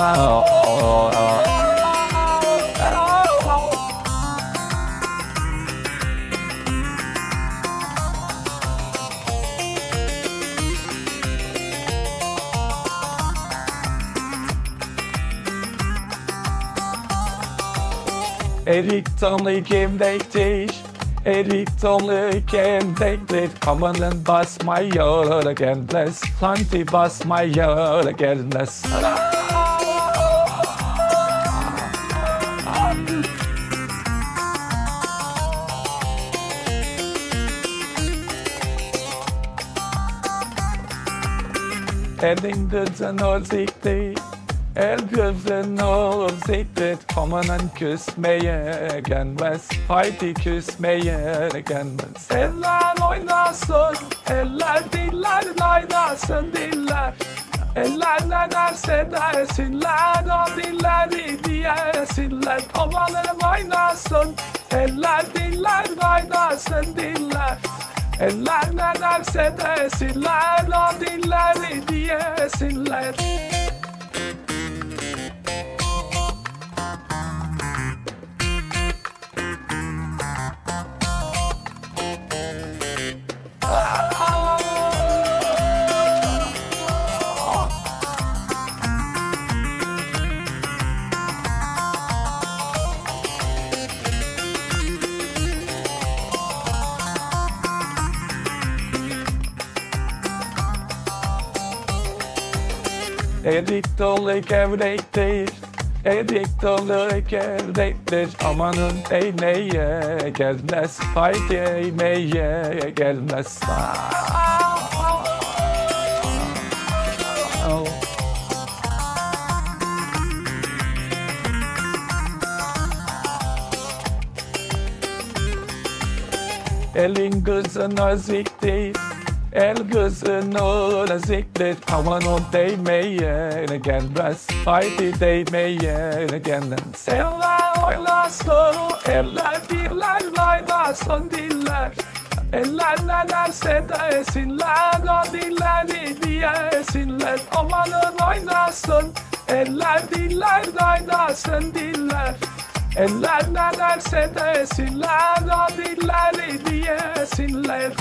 Eriktanlıken came they bekleyiş Come on and bust my yard again. Let's plenty bust my yard again. Let's siktir. El gözün ol siktir. Kamanın küsmeye gelmez. Haydi küsmeye gelmez. Eller oynasın. Eller diller oynasın diller. Eller ne derse desinler o dilleri diyesinler Kamanım Eller ne derse desinler o dilleri diyesinler Erik dolu gevrektir Erik dolu gevrektir Amanın değmeye gelmez Hay değmeye gelmez. Elin kızın naziktir El kızın o naziktir Aman o değmeye gelmez. Haydi değmeye gelmez. Eller oynasın Eller diller oynasın diller. Eller ne derse desinler O dilleri diyesinler. Amanın oynasın Eller diller oynasın diller. Eller ne derse desinler O dilleri diyesinler